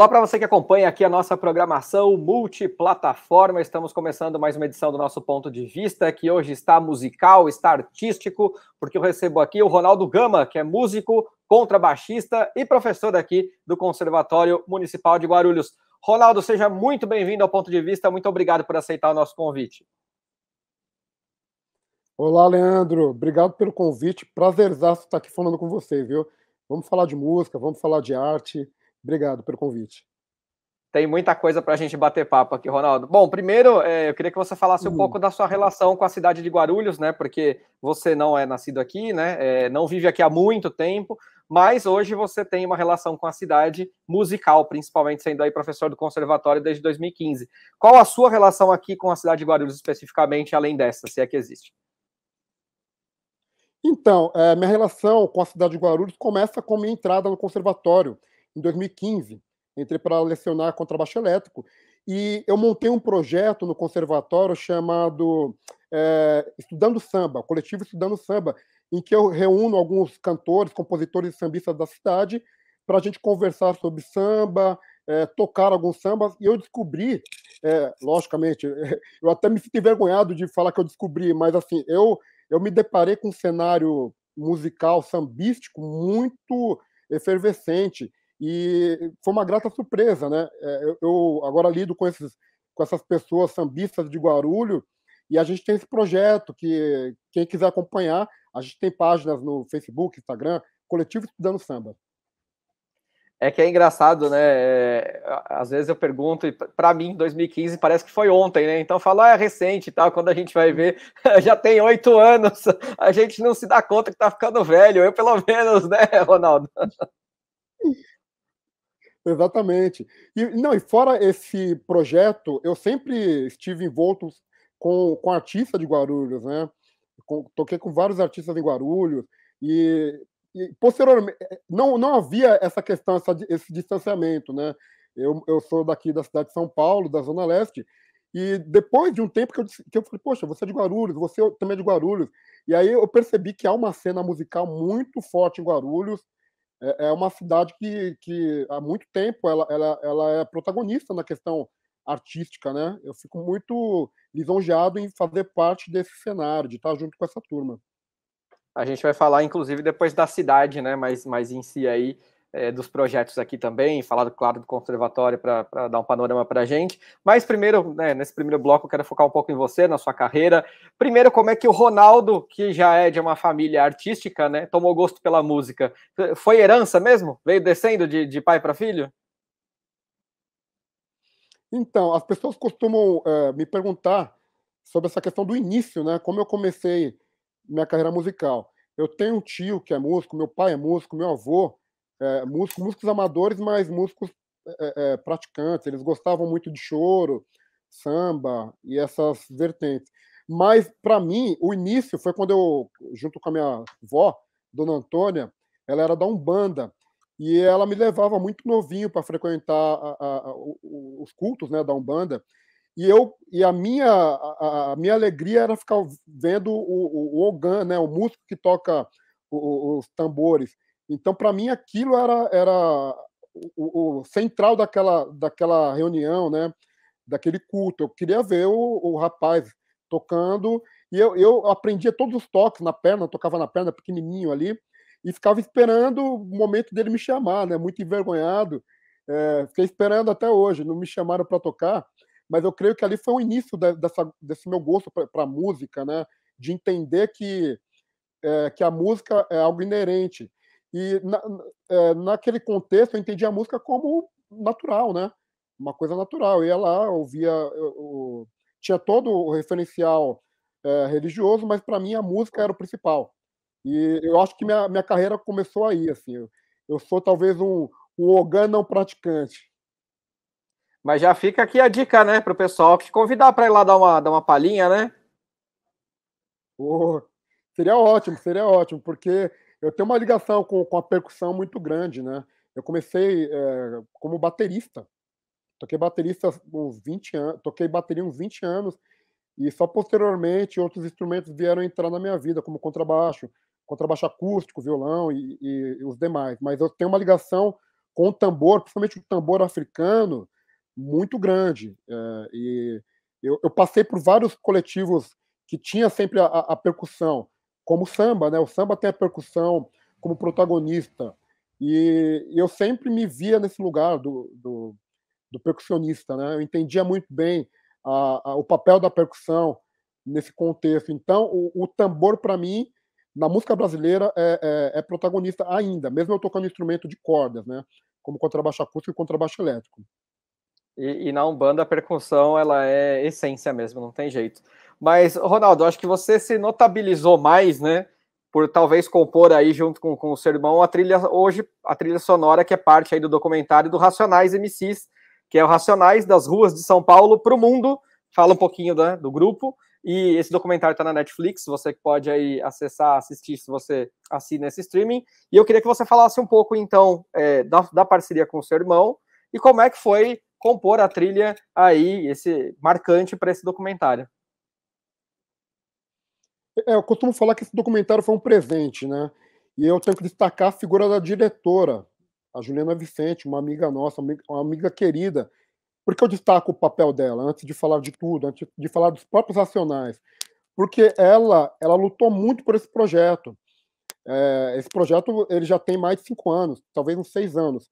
Olá para você que acompanha aqui a nossa programação multiplataforma. Estamos começando mais uma edição do nosso ponto de vista, que hoje está musical, está artístico, porque eu recebo aqui o Ronaldo Gama, que é músico, contrabaixista e professor aqui do Conservatório Municipal de Guarulhos. Ronaldo, seja muito bem-vindo ao ponto de vista. Muito obrigado por aceitar o nosso convite. Olá, Leandro. Obrigado pelo convite. Prazerzaço estar aqui falando com você, viu? Vamos falar de música, vamos falar de arte. Obrigado pelo convite. Tem muita coisa para a gente bater papo aqui, Ronaldo. Bom, primeiro, é, eu queria que você falasse um uhum. pouco da sua relação com a cidade de Guarulhos, né? Porque você não é nascido aqui, né? É, não vive aqui há muito tempo, mas hoje você tem uma relação com a cidade musical, principalmente sendo aí professor do conservatório desde 2015. Qual a sua relação aqui com a cidade de Guarulhos especificamente, além dessa, se é que existe? Então, é, minha relação com a cidade de Guarulhos começa com minha entrada no conservatório em 2015. Entrei para lecionar contrabaixo elétrico e eu montei um projeto no conservatório chamado é, Estudando Samba, coletivo Estudando Samba, em que eu reúno alguns cantores, compositores e sambistas da cidade para a gente conversar sobre samba, é, tocar alguns sambas, e eu descobri, é, logicamente, eu até me fiquei envergonhado de falar que eu descobri, mas assim, eu, eu me deparei com um cenário musical sambístico muito efervescente, e foi uma grata surpresa, né? É, eu, eu agora lido com, esses, com essas pessoas sambistas de Guarulhos e a gente tem esse projeto que quem quiser acompanhar, a gente tem páginas no Facebook, Instagram, Coletivo Estudando Samba. É que é engraçado, né? É, às vezes eu pergunto, e para mim, 2015 parece que foi ontem, né? Então falo, ah, é recente e tal. Quando a gente vai ver, já tem oito anos, a gente não se dá conta que tá ficando velho. Eu, pelo menos, né, Ronaldo? Exatamente. E, não, e fora esse projeto, eu sempre estive envolto com, com artistas de Guarulhos, né? Com, toquei com vários artistas em Guarulhos e, e, posteriormente não, não havia essa questão, essa, esse distanciamento, né? Eu, eu sou daqui da cidade de São Paulo, da Zona Leste, e depois de um tempo que eu, que eu falei, poxa, você é de Guarulhos, você também é de Guarulhos. E aí eu percebi que há uma cena musical muito forte em Guarulhos, é, é uma cidade que, que há muito tempo ela, ela, ela é protagonista na questão artística, né? Eu fico muito lisonjeado em fazer parte desse cenário, de estar junto com essa turma. A gente vai falar, inclusive, depois da cidade, né? Mas, mas em si aí, é, dos projetos aqui também, falar, claro, do conservatório para dar um panorama para a gente. Mas primeiro, né, nesse primeiro bloco, eu quero focar um pouco em você, na sua carreira. Primeiro, como é que o Ronaldo, que já é de uma família artística, né, tomou gosto pela música? Foi herança mesmo? Veio descendo de, de pai para filho? Então, as pessoas costumam é, me perguntar sobre essa questão do início, né? Como eu comecei minha carreira musical. Eu tenho um tio que é músico, meu pai é músico, meu avô é, músicos, músicos amadores, mas músicos é, é, praticantes. Eles gostavam muito de choro, samba e essas vertentes. Mas, para mim, o início foi quando eu, junto com a minha avó, Dona Antônia, ela era da Umbanda, e ela me levava muito novinho para frequentar a, a, a, os cultos né, da Umbanda. E eu e a minha a, minha alegria era ficar vendo o, o, o Ogan, né, o músico que toca os, os tambores. Então, para mim, aquilo era, era o, o, central daquela, daquela reunião, né? daquele culto. Eu queria ver o, o rapaz tocando, e eu, eu aprendia todos os toques na perna, tocava na perna pequenininho ali, e ficava esperando o momento dele me chamar, né? muito envergonhado. É, fiquei esperando até hoje, não me chamaram para tocar, mas eu creio que ali foi o início de, dessa, desse meu gosto para música, né? de entender que, é, que a música é algo inerente. E na, é, naquele contexto eu entendi a música como natural, né? Uma coisa natural. Eu ia lá, ouvia, eu, eu, tinha todo o referencial é, religioso, mas para mim a música era o principal. E eu acho que minha, minha carreira começou aí, assim. Eu, eu sou talvez um, um Ogan não praticante. Mas já fica aqui a dica, né, para o pessoal te convidar para ir lá dar uma, dar uma palhinha, né? Oh, seria ótimo, seria ótimo, porque eu tenho uma ligação com, com a percussão muito grande, né? Eu comecei é, como baterista. Toquei baterista uns 20 anos, toquei bateria uns 20 anos e só posteriormente outros instrumentos vieram entrar na minha vida, como contrabaixo, contrabaixo acústico, violão e, e, e os demais. Mas eu tenho uma ligação com o tambor, principalmente o tambor africano, muito grande. É, e eu, eu, passei por vários coletivos que tinha sempre a, a, percussão, como samba, né? O samba tem a percussão como protagonista. E, eu sempre me via nesse lugar do, do, do percussionista, né? Eu entendia muito bem a, o papel da percussão nesse contexto. Então, o, o tambor, para mim, na música brasileira, é, é, é, protagonista ainda, mesmo eu tocando instrumento de cordas, né? Como contrabaixo acústico e contrabaixo elétrico. E, e, na Umbanda a percussão ela é essência mesmo, não tem jeito. Mas, Ronaldo, acho que você se notabilizou mais, né? Por talvez compor aí junto com, com o seu irmão a trilha hoje, a trilha sonora que é parte aí do documentário do Racionais MCs, que é o Racionais das ruas de São Paulo para o mundo. Fala um pouquinho né, do grupo. E esse documentário está na Netflix, você pode aí acessar, assistir se você assina esse streaming. E eu queria que você falasse um pouco, então, é, da, da parceria com o seu irmão e como é que foi compor a trilha aí, esse marcante para esse documentário. É, eu costumo falar que esse documentário foi um presente, né? E eu tenho que destacar a figura da diretora, a Juliana Vicente, uma amiga nossa, uma amiga querida. Por que eu destaco o papel dela, antes de falar de tudo, antes de falar dos próprios racionais? Porque ela, ela lutou muito por esse projeto. É, esse projeto ele já tem mais de cinco anos, talvez uns seis anos.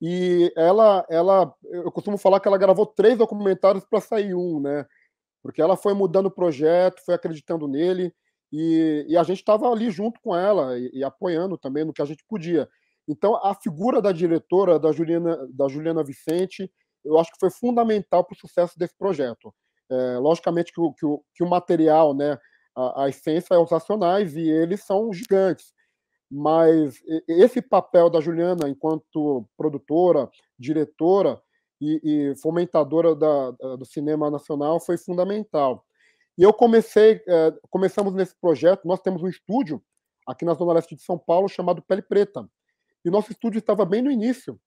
E ela, ela, eu costumo falar que ela gravou três documentários para sair um, né? Porque ela foi mudando o projeto, foi acreditando nele, e, e a gente estava ali junto com ela e, e, apoiando também no que a gente podia. Então, a figura da diretora, da Juliana, da Juliana Vicente, eu acho que foi fundamental para o sucesso desse projeto. É, logicamente que o, que o, que o material, né, a, a essência é os racionais, e eles são gigantes mas esse papel da Juliana enquanto produtora, diretora e, e fomentadora da, do cinema nacional foi fundamental. E eu comecei, é, começamos nesse projeto, nós temos um estúdio aqui na Zona Leste de São Paulo chamado Pele Preta. E nosso estúdio estava bem no início,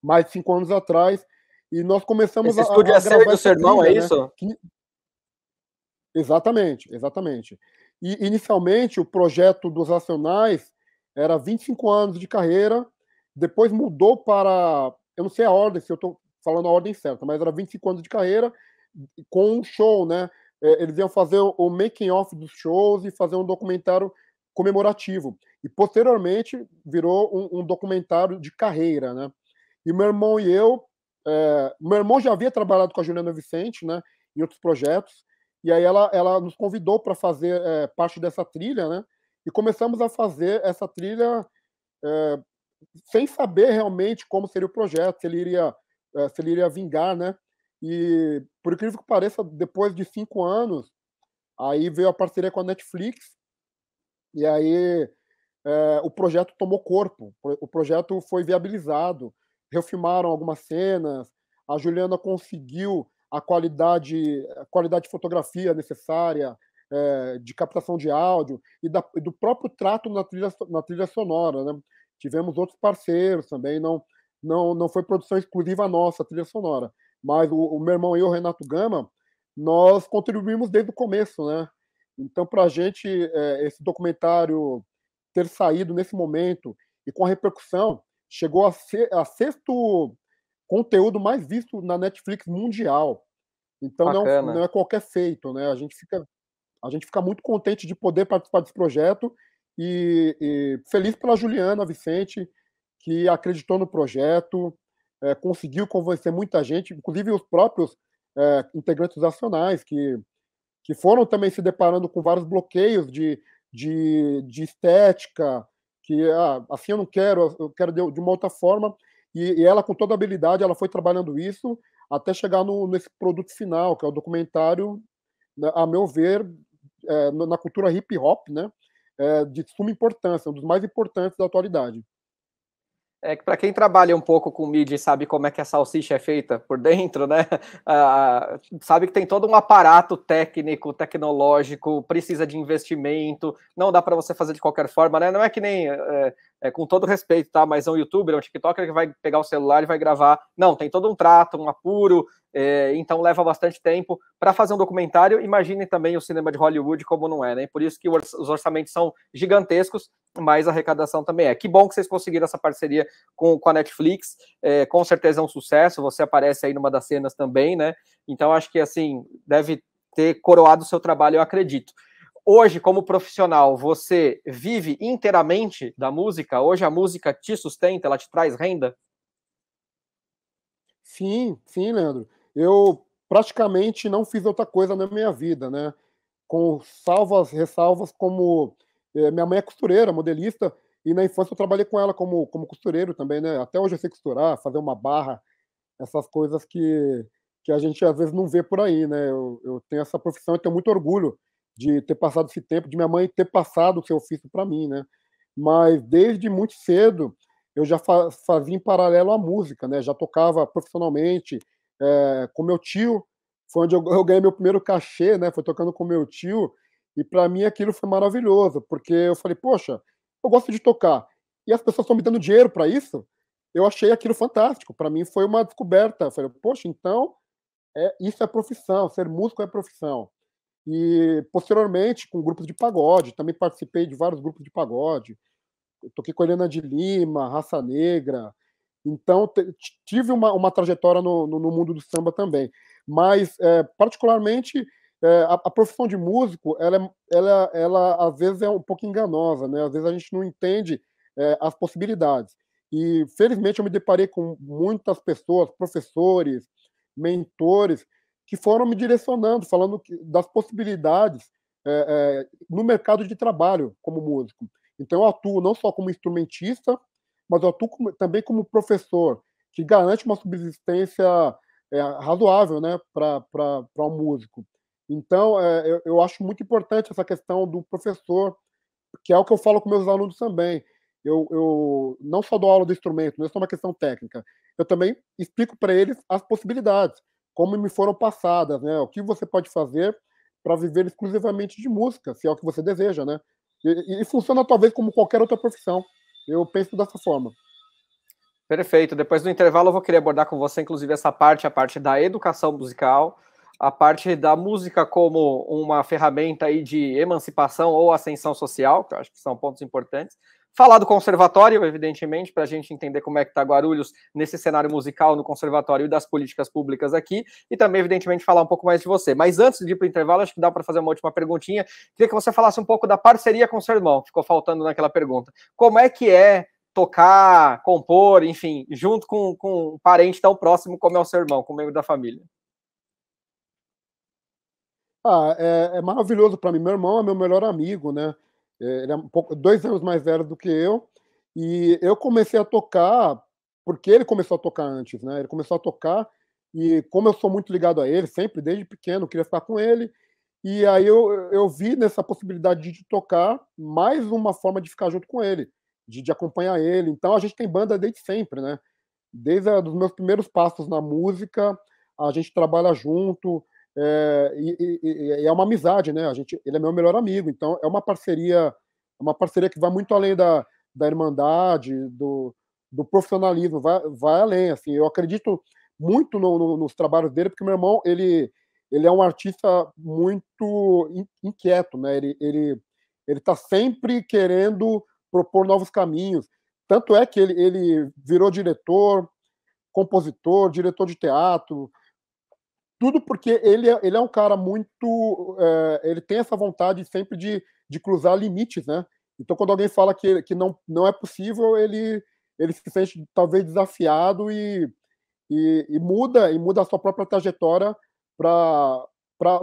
mais de cinco anos atrás, e nós começamos Esse a, estúdio a é seu do seu irmão, é isso? Né? Que... Exatamente, exatamente. E, inicialmente, o projeto dos Racionais era 25 anos de carreira, depois mudou para. Eu não sei a ordem, se eu estou falando a ordem certa, mas era 25 anos de carreira com um show, né? É, eles iam fazer o making off dos shows e fazer um documentário comemorativo. E posteriormente virou um, um documentário de carreira, né? E meu irmão e eu, é, meu irmão já havia trabalhado com a Juliana Vicente, né? Em outros projetos. E aí ela, ela nos convidou para fazer é, parte dessa trilha, né? E começamos a fazer essa trilha é, sem saber realmente como seria o projeto, se ele iria, é, se ele iria vingar, né? E por incrível que pareça, depois de cinco anos, aí veio a parceria com a Netflix e aí é, o projeto tomou corpo, o projeto foi viabilizado, refilmaram algumas cenas, a Juliana conseguiu a qualidade, a qualidade de fotografia necessária, é, de captação de áudio e, da, do próprio trato na trilha, na trilha sonora. Né? Tivemos outros parceiros também, não, não, não foi produção exclusiva nossa, a trilha sonora. Mas o, o meu irmão e o Renato Gama, nós contribuímos desde o começo, né? Então, para a gente, é, esse documentário ter saído nesse momento e com a repercussão, chegou a ser a sexto conteúdo mais visto na Netflix mundial. Então não, não, é qualquer feito, né? A gente fica a gente fica muito contente de poder participar desse projeto e, e feliz pela Juliana Vicente que acreditou no projeto, é, conseguiu convencer muita gente, inclusive os próprios é, integrantes nacionais que que foram também se deparando com vários bloqueios de, de, de estética, que ah, assim eu não quero, eu quero de, de uma outra forma, e, e, ela, com toda habilidade, ela foi trabalhando isso até chegar no, nesse produto final, que é o documentário, né, a meu ver, é, na cultura hip hop, né, é, de suma importância, um dos mais importantes da atualidade. É que para quem trabalha um pouco com mídia e sabe como é que a salsicha é feita por dentro, né? Ah, sabe que tem todo um aparato técnico, tecnológico, precisa de investimento, não dá para você fazer de qualquer forma, né? Não é que nem é, é, com todo respeito, tá? Mas é um youtuber, é um TikToker que vai pegar o celular e vai gravar. Não, tem todo um trato, um apuro, é, então leva bastante tempo para fazer um documentário. Imagine também o cinema de Hollywood como não é, né? Por isso que os orçamentos são gigantescos, mas a arrecadação também é. Que bom que vocês conseguiram essa parceria com, com a Netflix, é, com certeza é um sucesso. Você aparece aí numa das cenas também, né? Então acho que assim deve ter coroado o seu trabalho, eu acredito. Hoje, como profissional, você vive inteiramente da música? Hoje a música te sustenta, ela te traz renda? Sim, sim, Leandro eu praticamente não fiz outra coisa na minha vida, né? Com salvas, ressalvas, como é, minha mãe é costureira, modelista, e na infância eu trabalhei com ela como, como costureiro também, né? Até hoje eu sei costurar, fazer uma barra, essas coisas que, que a gente às vezes não vê por aí, né? Eu, eu tenho essa profissão e tenho muito orgulho de ter passado esse tempo, de minha mãe ter passado o seu ofício para mim, né? Mas desde muito cedo eu já fa fazia em paralelo à música, né? Já tocava profissionalmente, é, com meu tio, foi onde eu, eu, ganhei meu primeiro cachê, né? Foi tocando com meu tio, e para mim aquilo foi maravilhoso, porque eu falei, poxa, eu gosto de tocar, e as pessoas estão me dando dinheiro para isso. Eu achei aquilo fantástico. Para mim foi uma descoberta. Eu falei, poxa, então é, isso é profissão, ser músico é profissão. E posteriormente, com grupos de pagode, também participei de vários grupos de pagode. Eu toquei com a Helena de Lima, Raça Negra, então, tive uma, uma trajetória no, no, no, mundo do samba também. Mas, é, particularmente, é, a, a, profissão de músico, ela, é, ela, ela, às vezes é um pouco enganosa, né? Às vezes a gente não entende é, as possibilidades. E, felizmente, eu me deparei com muitas pessoas, professores, mentores, que foram me direcionando, falando das possibilidades é, é, no mercado de trabalho como músico. Então, eu atuo não só como instrumentista, mas eu atuo como, também como professor, que garante uma subsistência é, razoável né, para um músico. Então, é, eu, eu, acho muito importante essa questão do professor, que é o que eu falo com meus alunos também. Eu, eu não só dou aula do instrumento, não é só uma questão técnica. Eu também explico para eles as possibilidades, como me foram passadas, né? O que você pode fazer para viver exclusivamente de música, se é o que você deseja, né? E, e funciona talvez como qualquer outra profissão. Eu penso dessa forma. Perfeito. Depois do intervalo, eu vou querer abordar com você, inclusive, essa parte, a parte da educação musical, a parte da música como uma ferramenta aí de emancipação ou ascensão social, que eu acho que são pontos importantes. Falar do conservatório, evidentemente, para a gente entender como é que está Guarulhos nesse cenário musical no conservatório e das políticas públicas aqui, e também, evidentemente, falar um pouco mais de você. Mas antes de ir para o intervalo, acho que dá para fazer uma última perguntinha. Queria que você falasse um pouco da parceria com o seu irmão, ficou faltando naquela pergunta. Como é que é tocar, compor, enfim, junto com, com um parente tão próximo como é o seu irmão, como membro da família? Ah, é, é maravilhoso para mim. Meu irmão é meu melhor amigo, né? É, ele é um pouco, dois anos mais velho do que eu, e eu comecei a tocar porque ele começou a tocar antes, né? Ele começou a tocar e como eu sou muito ligado a ele, sempre desde pequeno, queria ficar com ele. E aí eu, eu vi nessa possibilidade de tocar mais uma forma de ficar junto com ele, de, de acompanhar ele. Então a gente tem banda desde sempre, né? Desde os meus primeiros passos na música, a gente trabalha junto, é, e, e, e, é uma amizade, né? A gente, ele é meu melhor amigo, então é uma parceria, uma parceria que vai muito além da, da irmandade, do, do profissionalismo, vai, vai além. Assim, eu acredito muito no, no, nos trabalhos dele, porque meu irmão ele, ele é um artista muito inquieto, né? Ele ele ele está sempre querendo propor novos caminhos. Tanto é que ele, ele virou diretor, compositor, diretor de teatro, tudo porque ele é, ele é um cara muito. É, ele tem essa vontade sempre de, de cruzar limites, né? Então, quando alguém fala que, que não, não é possível, ele, ele se sente talvez desafiado e, e, e muda e muda a sua própria trajetória para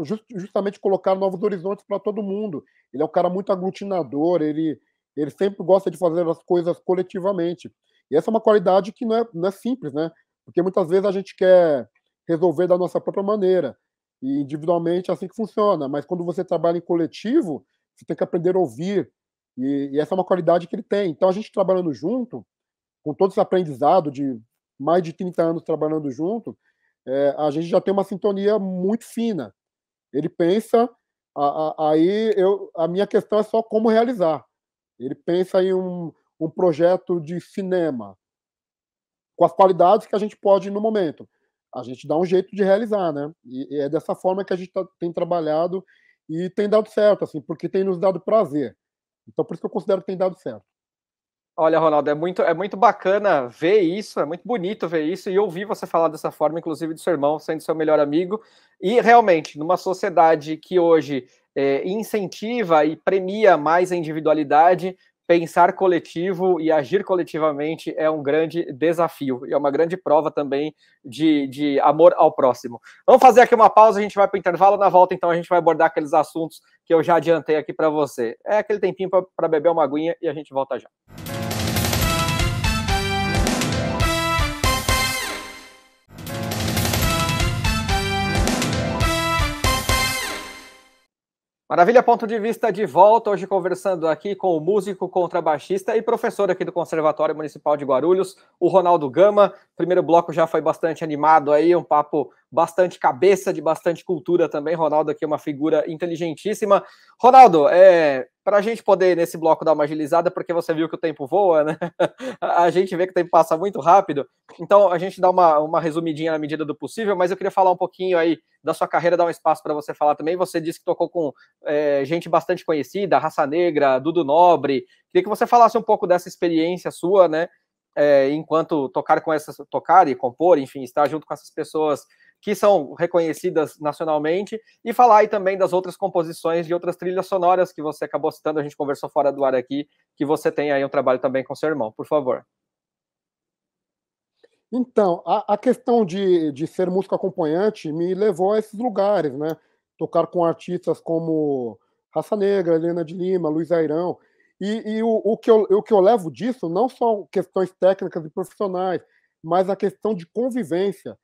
just, justamente colocar novos horizontes para todo mundo. Ele é um cara muito aglutinador, ele, ele sempre gosta de fazer as coisas coletivamente. E essa é uma qualidade que não é, não é simples, né? Porque muitas vezes a gente quer resolver da nossa própria maneira. E individualmente é assim que funciona. Mas quando você trabalha em coletivo, você tem que aprender a ouvir. E, e essa é uma qualidade que ele tem. Então, a gente trabalhando junto, com todo esse aprendizado de mais de 30 anos trabalhando junto, é, a gente já tem uma sintonia muito fina. Ele pensa, a, a, aí eu, a minha questão é só como realizar. Ele pensa em um, um projeto de cinema com as qualidades que a gente pode no momento. A gente dá um jeito de realizar, né? E, é dessa forma que a gente tá, tem trabalhado e tem dado certo, assim, porque tem nos dado prazer. Então, por isso que eu considero que tem dado certo. Olha, Ronaldo, é muito, é muito bacana ver isso, é muito bonito ver isso e ouvir você falar dessa forma, inclusive do seu irmão sendo seu melhor amigo. E realmente, numa sociedade que hoje é, incentiva e premia mais a individualidade, pensar coletivo e agir coletivamente é um grande desafio e é uma grande prova também de, de amor ao próximo. Vamos fazer aqui uma pausa, a gente vai para o intervalo, na volta então a gente vai abordar aqueles assuntos que eu já adiantei aqui para você. É aquele tempinho para beber uma aguinha e a gente volta já. Maravilha, ponto de vista de volta, hoje conversando aqui com o músico, contrabaixista e professor aqui do Conservatório Municipal de Guarulhos, o Ronaldo Gama. Primeiro bloco já foi bastante animado aí, um papo bastante cabeça, de bastante cultura também. Ronaldo aqui é uma figura inteligentíssima. Ronaldo, é, para a gente poder nesse bloco dar uma agilizada, porque você viu que o tempo voa, né? A gente vê que o tempo passa muito rápido. Então a gente dá uma, uma resumidinha na medida do possível, mas eu queria falar um pouquinho aí da sua carreira, dar um espaço para você falar também. Você disse que tocou com é, gente bastante conhecida, Raça Negra, Dudu Nobre. Queria que você falasse um pouco dessa experiência sua, né? É, enquanto tocar com essas, tocar e compor, enfim, estar junto com essas pessoas que são reconhecidas nacionalmente, e falar aí também das outras composições de outras trilhas sonoras que você acabou citando, a gente conversou fora do ar aqui, que você tem aí um trabalho também com seu irmão, por favor. Então, a, a questão de, de ser músico acompanhante me levou a esses lugares, né? Tocar com artistas como Raça Negra, Helena de Lima, Luiz Airão, e, e o, o, que eu, o que eu levo disso não são questões técnicas e profissionais, mas a questão de convivência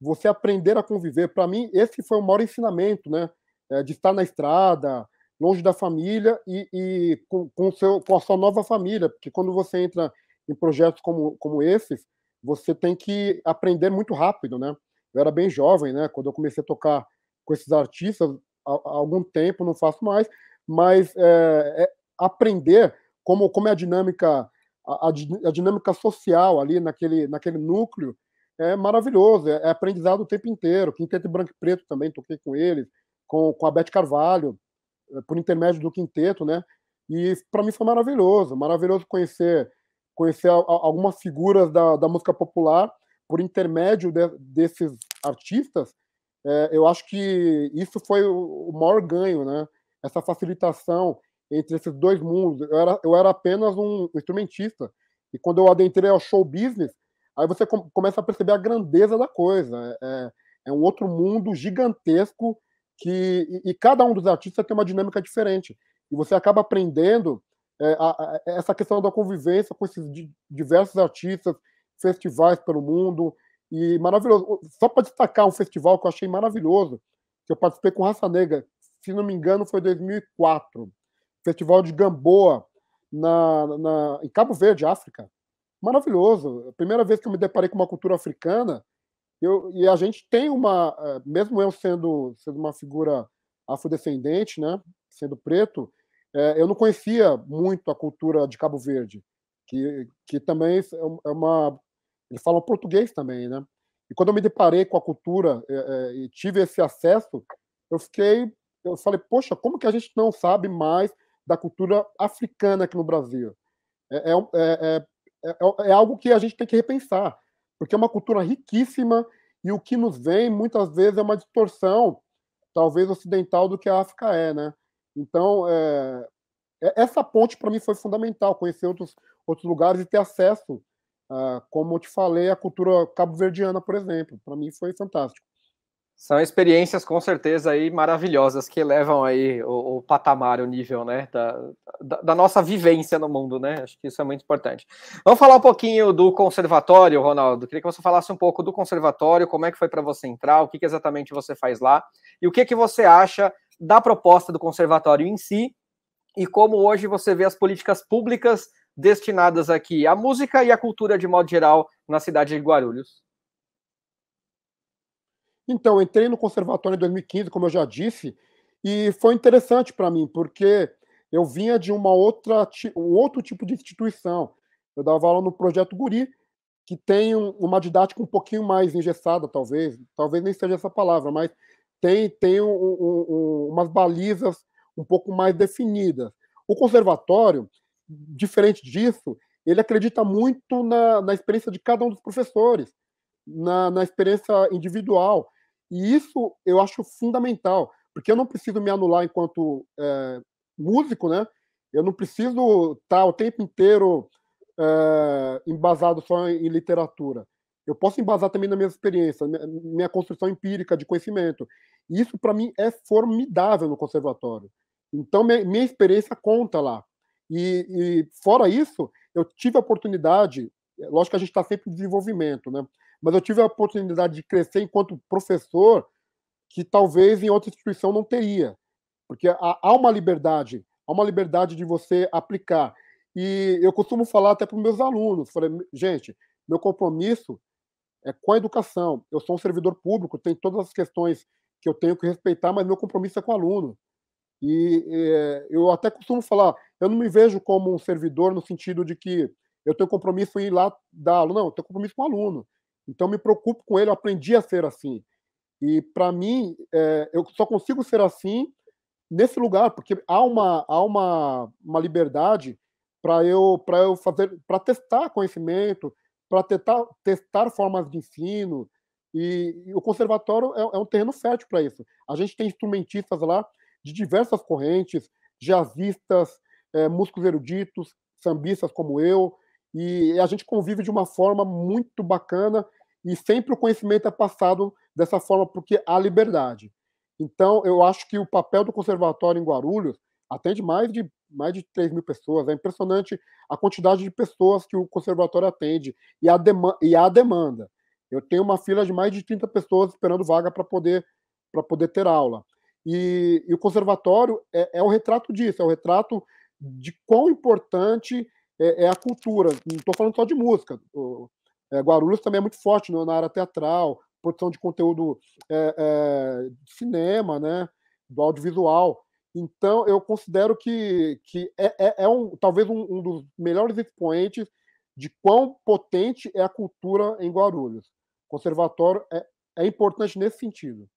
você aprender a conviver. Para mim, esse foi o maior ensinamento, né? É, de estar na estrada, longe da família e, e com, com, seu, com a sua nova família, porque quando você entra em projetos como, como esses, você tem que aprender muito rápido, né? Eu era bem jovem, né? Quando eu comecei a tocar com esses artistas, há, há algum tempo, não faço mais, mas é, é aprender como, como é a dinâmica, a, a, dinâmica social ali naquele, naquele núcleo, é maravilhoso, é, é aprendizado o tempo inteiro. Quinteto Branco e Preto também, toquei com eles, com, com a Beth Carvalho, eh, por intermédio do quinteto, né? E para mim foi maravilhoso, maravilhoso conhecer conhecer algumas figuras da, da música popular por intermédio de, desses artistas. É, eu acho que isso foi o, o, maior ganho, né? Essa facilitação entre esses dois mundos. Eu era, eu era apenas um instrumentista e quando eu adentrei ao show business, aí você com, começa a perceber a grandeza da coisa. É, é um outro mundo gigantesco que e, e, cada um dos artistas tem uma dinâmica diferente e você acaba aprendendo é, a, a, essa questão da convivência com esses diversos artistas, festivais pelo mundo e maravilhoso. Só para destacar um festival que eu achei maravilhoso, que eu participei com Raça Negra, se não me engano, foi 2004, Festival de Gamboa na, na, em Cabo Verde, África maravilhoso. A primeira vez que eu me deparei com uma cultura africana, eu, e a gente tem uma, eh, mesmo eu sendo, sendo uma figura afrodescendente, né, sendo preto, é, eu não conhecia muito a cultura de Cabo Verde, que, que também é, é uma. Eles falam português também, né? E quando eu me deparei com a cultura é, é, e tive esse acesso, eu fiquei. Eu falei, poxa, como que a gente não sabe mais da cultura africana aqui no Brasil? É, é, é, é, é, é algo que a gente tem que repensar, porque é uma cultura riquíssima e o que nos vem muitas vezes é uma distorção, talvez ocidental, do que a África é, né? Então, é, essa ponte para mim foi fundamental, conhecer outros, outros lugares e ter acesso, uh, como eu te falei, à cultura cabo-verdiana, por exemplo. Para mim foi fantástico. São experiências com certeza aí maravilhosas que levam aí o, o patamar, o nível, né, da, da, nossa vivência no mundo, né? Acho que isso é muito importante. Vamos falar um pouquinho do conservatório, Ronaldo. Queria que você falasse um pouco do conservatório, como é que foi para você entrar, o que, que, exatamente você faz lá e o que que você acha da proposta do conservatório em si e como hoje você vê as políticas públicas destinadas aqui à música e à cultura de modo geral na cidade de Guarulhos. Então, entrei no conservatório em 2015, como eu já disse, e foi interessante para mim, porque eu vinha de uma outra, um outro tipo de instituição. Eu dava aula no projeto Guri, que tem uma didática um pouquinho mais engessada, talvez, talvez nem seja essa palavra, mas tem, tem um, um, um, umas balizas um pouco mais definidas. O conservatório, diferente disso, ele acredita muito na, na experiência de cada um dos professores, na, na experiência individual. E isso eu acho fundamental, porque eu não preciso me anular enquanto é, músico, né? Eu não preciso estar o tempo inteiro é, embasado só em, literatura. Eu posso embasar também na minha experiência, minha construção empírica de conhecimento. Isso, para mim, é formidável no conservatório. Então, minha experiência conta lá. E, e, fora isso, eu tive a oportunidade, lógico que a gente está sempre em desenvolvimento, né? Mas eu tive a oportunidade de crescer enquanto professor que talvez em outra instituição não teria, porque há, uma liberdade, há uma liberdade de você aplicar. E eu costumo falar até para os meus alunos, falei, gente, meu compromisso é com a educação. Eu sou um servidor público, tem todas as questões que eu tenho que respeitar, mas meu compromisso é com o aluno. E é, eu até costumo falar, eu não me vejo como um servidor no sentido de que eu tenho compromisso em ir lá dar aula. Não, eu tenho compromisso com o aluno. Então, me preocupo com ele, eu aprendi a ser assim. E, para mim, é, eu só consigo ser assim nesse lugar, porque há uma, há uma, uma liberdade para eu, eu fazer, para testar conhecimento, para testar, testar formas de ensino. E, e o conservatório é, é um terreno fértil para isso. A gente tem instrumentistas lá de diversas correntes, jazzistas, é, músicos eruditos, sambistas como eu, e a gente convive de uma forma muito bacana e sempre o conhecimento é passado dessa forma porque há liberdade. Então, eu acho que o papel do conservatório em Guarulhos atende mais de mais de 3 mil pessoas. É impressionante a quantidade de pessoas que o conservatório atende e a, e a demanda. Eu tenho uma fila de mais de 30 pessoas esperando vaga para poder, poder ter aula. E, e o conservatório é, é o retrato disso, é o retrato de quão importante é, é a cultura. Não estou falando só de música. O, é, Guarulhos também é muito forte né, na área teatral, produção de conteúdo é, é, de cinema, né, do audiovisual. Então, eu considero que, que é, é, é um, talvez um, um, dos melhores expoentes de quão potente é a cultura em Guarulhos. O conservatório é, é importante nesse sentido.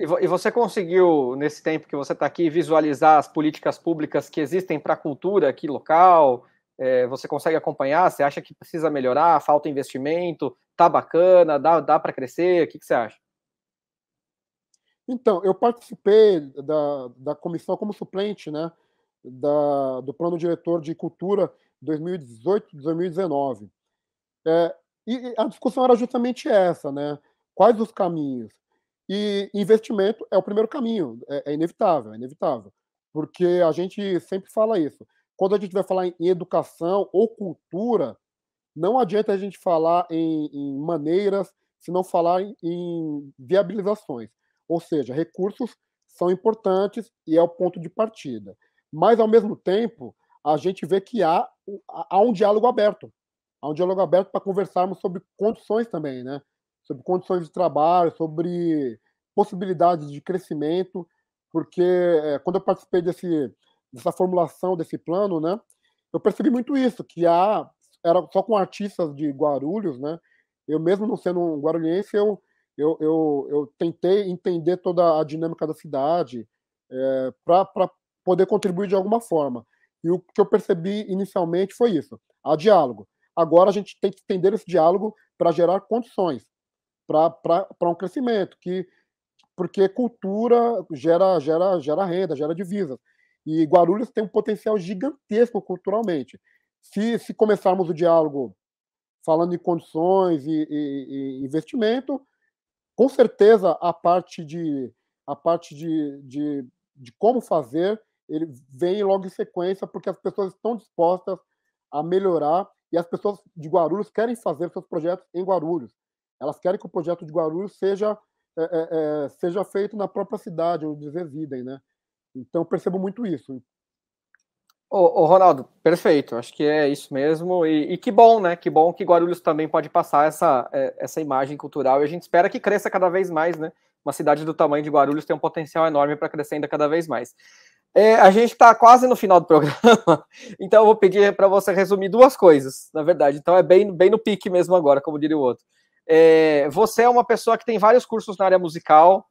E você conseguiu, nesse tempo que você está aqui, visualizar as políticas públicas que existem para a cultura aqui local? É, você consegue acompanhar? Você acha que precisa melhorar? Falta investimento? Tá bacana? Dá, dá para crescer? O que, que você acha? Então, eu participei da, da comissão como suplente, né, da, do plano diretor de cultura 2018-2019. É, e a discussão era justamente essa, né? Quais os caminhos? E investimento é o primeiro caminho, é, é inevitável, é inevitável, porque a gente sempre fala isso. Quando a gente vai falar em educação ou cultura, não adianta a gente falar em, em maneiras se não falar em, em viabilizações. Ou seja, recursos são importantes e é o ponto de partida. Mas, ao mesmo tempo, a gente vê que há, há um diálogo aberto. Há um diálogo aberto para conversarmos sobre condições também, né? Sobre condições de trabalho, sobre possibilidades de crescimento, porque é, quando eu participei desse, dessa formulação desse plano, né, eu percebi muito isso, que há, era só com artistas de Guarulhos, né, eu mesmo não sendo um guarulhense, eu eu, eu, eu tentei entender toda a dinâmica da cidade é, para poder contribuir de alguma forma. E o que eu percebi inicialmente foi isso: há diálogo. Agora a gente tem que estender esse diálogo para gerar condições para um crescimento, que porque cultura gera, gera, gera renda, gera divisas. E Guarulhos tem um potencial gigantesco culturalmente. Se, se começarmos o diálogo falando em condições e, e, e investimento, com certeza a parte de a parte de, de, de como fazer ele vem logo em sequência porque as pessoas estão dispostas a melhorar e as pessoas de Guarulhos querem fazer seus projetos em Guarulhos. Elas querem que o projeto de Guarulhos seja é, é, é seja feito na própria cidade onde eles residem, né? Então percebo muito isso. Ô, ô, Ronaldo, perfeito, acho que é isso mesmo, e, e, que bom, né, que bom que Guarulhos também pode passar essa, é, essa imagem cultural, e a gente espera que cresça cada vez mais, né, uma cidade do tamanho de Guarulhos tem um potencial enorme para crescer ainda cada vez mais. É, a gente está quase no final do programa, então eu vou pedir para você resumir duas coisas, na verdade. Então é bem, bem no pique mesmo agora, como diria o outro. É, você é uma pessoa que tem vários cursos na área musical,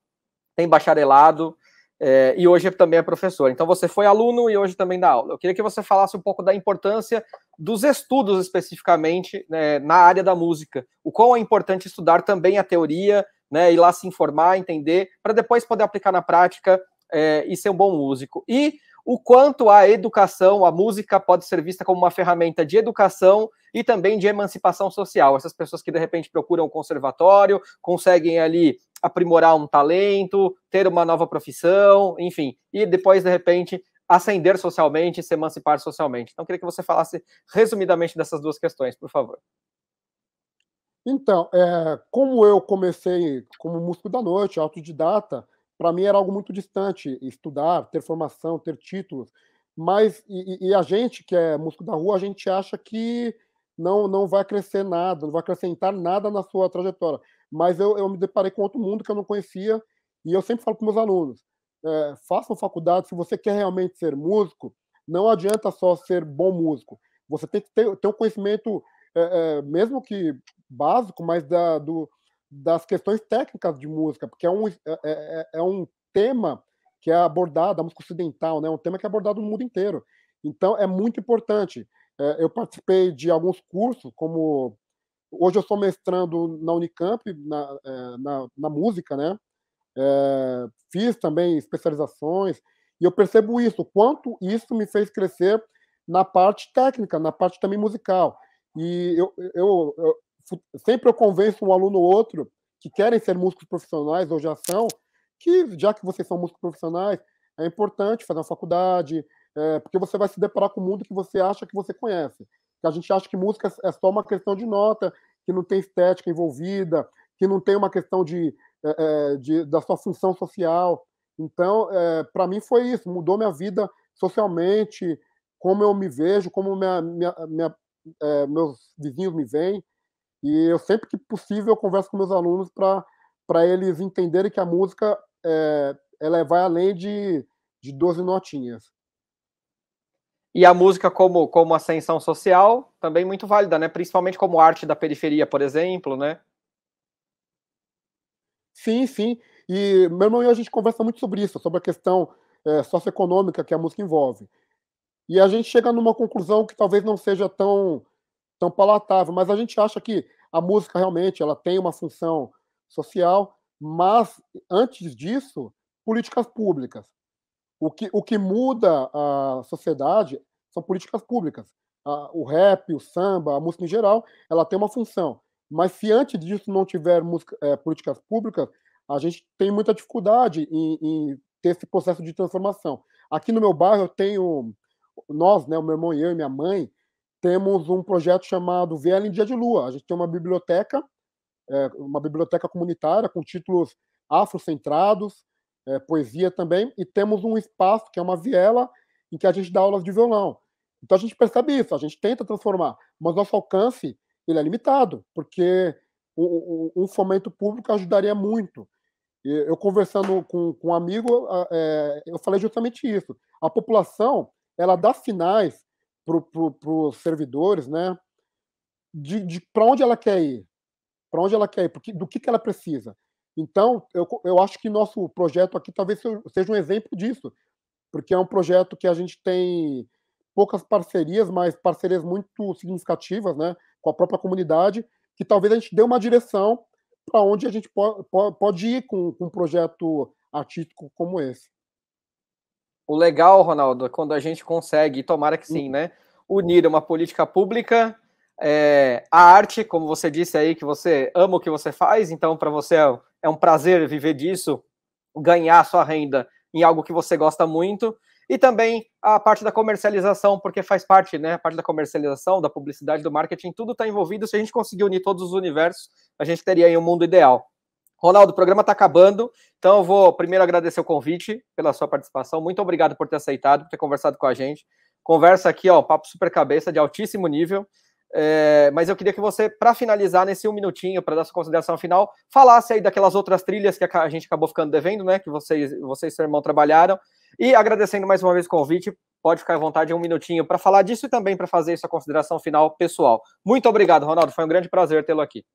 tem bacharelado, é, e hoje também é professor. Então você foi aluno e hoje também dá aula. Eu queria que você falasse um pouco da importância dos estudos especificamente né, na área da música. O quão é importante estudar também a teoria, né, ir lá se informar, entender, para depois poder aplicar na prática é, e ser um bom músico. E o quanto a educação, a música pode ser vista como uma ferramenta de educação e também de emancipação social. Essas pessoas que de repente procuram um conservatório, conseguem ali aprimorar um talento, ter uma nova profissão, enfim, e depois de repente ascender socialmente, se emancipar socialmente. Então, queria que você falasse resumidamente dessas duas questões, por favor. Então, é, como eu comecei como músico da noite, autodidata, para mim era algo muito distante estudar, ter formação, ter títulos. Mas e, e, a gente que é músico da rua, a gente acha que não não vai crescer nada, não vai acrescentar nada na sua trajetória. Mas eu, eu me deparei com outro mundo que eu não conhecia e eu sempre falo para meus alunos: é, façam faculdade se você quer realmente ser músico. Não adianta só ser bom músico. Você tem que ter, ter um conhecimento, é, é, mesmo que básico, mas da, do, das questões técnicas de música, porque é um, é, é, é, é um tema que é abordado, a música ocidental, né? um tema que é abordado no mundo inteiro. Então, é muito importante. É, eu participei de alguns cursos, como hoje eu sou mestrando na Unicamp, na, é, na, na música, né? É, fiz também especializações, e eu percebo isso, quanto isso me fez crescer na parte técnica, na parte também musical. E eu, eu, eu sempre eu convenço um aluno ou outro que querem ser músicos profissionais ou já são, que já que vocês são músicos profissionais, é importante fazer uma faculdade, é, porque você vai se deparar com o mundo que você acha que você conhece. A gente acha que música é só uma questão de nota, que não tem estética envolvida, que não tem uma questão de, é, é de da sua função social. Então, é, para mim foi isso, mudou minha vida socialmente, como eu me vejo, como minha, minha, minha, meus vizinhos me veem. E eu sempre que possível eu converso com meus alunos para eles entenderem que a música é, ela vai além de, de 12 notinhas. E a música como, como ascensão social também muito válida, né? Principalmente como arte da periferia, por exemplo, né? Sim, sim. E meu irmão e eu, a gente conversa muito sobre isso, sobre a questão é, socioeconômica que a música envolve. E a gente chega numa conclusão que talvez não seja tão tão palatável, mas a gente acha que a música realmente ela tem uma função social, mas antes disso, políticas públicas. O que, o que muda a sociedade são políticas públicas. o rap, o samba, a música em geral, ela tem uma função. Mas se antes disso não tiver música, é, políticas públicas, a gente tem muita dificuldade em, em, ter esse processo de transformação. Aqui no meu bairro eu tenho, nós, né, o meu irmão e eu e minha mãe, temos um projeto chamado Vela em Dia de Lua. A gente tem uma biblioteca, é, uma biblioteca comunitária com títulos afrocentrados, é, poesia também, e temos um espaço que é uma viela em que a gente dá aulas de violão. Então a gente percebe isso, a gente tenta transformar, mas nosso alcance ele é limitado, porque um fomento público ajudaria muito. Eu conversando com, com um amigo, é, eu falei justamente isso. A população ela dá sinais para os servidores, né? De, de para onde ela quer ir, para onde ela quer ir, porque, do que, que ela precisa. Então, eu, eu acho que nosso projeto aqui talvez seja um exemplo disso, porque é um projeto que a gente tem poucas parcerias, mas parcerias muito significativas, né, com a própria comunidade, que talvez a gente dê uma direção para onde a gente pode, pode ir com, com um projeto artístico como esse o legal, Ronaldo, é quando a gente consegue, tomara que sim, hum. né? Unir uma política pública, é, a arte, como você disse aí, que você ama o que você faz, então para você é, é um prazer viver disso, ganhar sua renda em algo que você gosta muito, e também a parte da comercialização, porque faz parte, né? A parte da comercialização, da publicidade, do marketing, tudo está envolvido. Se a gente conseguir unir todos os universos, a gente teria aí um mundo ideal. Ronaldo, o programa está acabando, então eu vou primeiro agradecer o convite pela sua participação. Muito obrigado por ter aceitado, por ter conversado com a gente. Conversa aqui, ó, papo super cabeça, de altíssimo nível. É, mas eu queria que você, para finalizar nesse um minutinho, para dar sua consideração final, falasse aí daquelas outras trilhas que a gente acabou ficando devendo, né? Que vocês, vocês e seu irmão trabalharam. E agradecendo mais uma vez o convite, pode ficar à vontade um minutinho para falar disso e também para fazer sua consideração final pessoal. Muito obrigado, Ronaldo. Foi um grande prazer tê-lo aqui.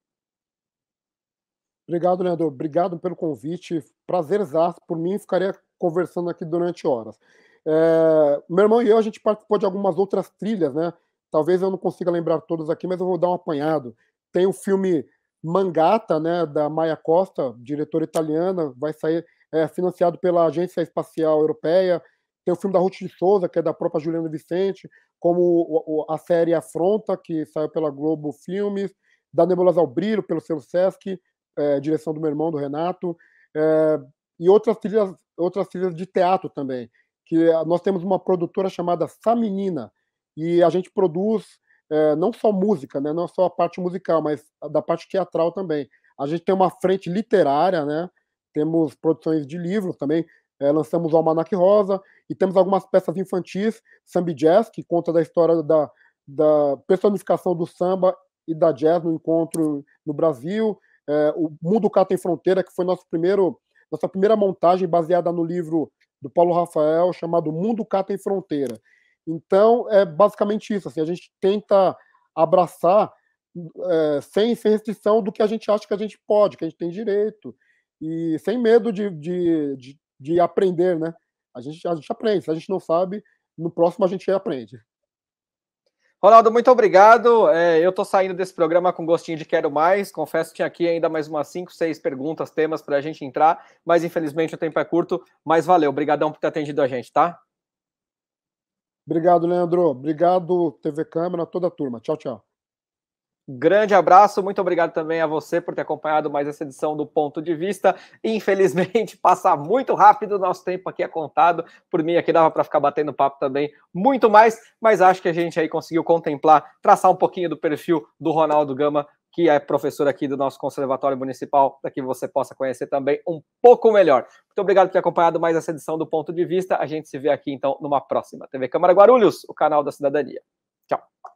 Obrigado, Leandro. Obrigado pelo convite. Prazerzaço. Por mim, ficaria conversando aqui durante horas. É, meu irmão e eu, a gente participou de algumas outras trilhas, né? Talvez eu não consiga lembrar todas aqui, mas eu vou dar um apanhado. Tem o filme Mangata, né, da Maia Costa, diretora italiana, vai sair é, financiado pela Agência Espacial Europeia. Tem o filme da Ruth de Souza, que é da própria Juliana Vicente, como a série Afronta, que saiu pela Globo Filmes, da Nebulosa ao Brilho, pelo selo Sesc, é, direção do meu irmão, do Renato, é, e outras trilhas, outras trilhas de teatro também que nós temos uma produtora chamada Saminina, e a gente produz é, não só música, né, não só a parte musical, mas da parte teatral também. A gente tem uma frente literária, né, temos produções de livros também, é, lançamos o Almanac Rosa, e temos algumas peças infantis, Samba Jazz, que conta da história da, da personificação do samba e da jazz no encontro no Brasil, é, o Mundo Cá Tem Fronteira, que foi nosso primeiro, nossa primeira montagem baseada no livro do Paulo Rafael, chamado Mundo Cá Tem Fronteira. Então, é basicamente isso. Assim, a gente tenta abraçar é, sem, sem restrição do que a gente acha que a gente pode, que a gente tem direito, e sem medo de, de, de, de aprender, né? A gente, a gente aprende. Se a gente não sabe, no próximo a gente aprende. Ronaldo, muito obrigado. É, eu estou saindo desse programa com gostinho de quero mais. Confesso que tinha aqui ainda mais umas 5, 6 perguntas, temas para a gente entrar, mas infelizmente o tempo é curto. Mas valeu, obrigadão por ter atendido a gente, tá? Obrigado, Leandro. Obrigado, TV Câmara, toda a turma. Tchau, tchau. Grande abraço, muito obrigado também a você por ter acompanhado mais essa edição do Ponto de Vista. Infelizmente, passa muito rápido o nosso tempo aqui é contado. Por mim, aqui dava para ficar batendo papo também muito mais, mas acho que a gente aí conseguiu contemplar, traçar um pouquinho do perfil do Ronaldo Gama, que é professor aqui do nosso Conservatório Municipal, para que você possa conhecer também um pouco melhor. Muito obrigado por ter acompanhado mais essa edição do Ponto de Vista. A gente se vê aqui então numa próxima. TV Câmara Guarulhos, o canal da cidadania. Tchau.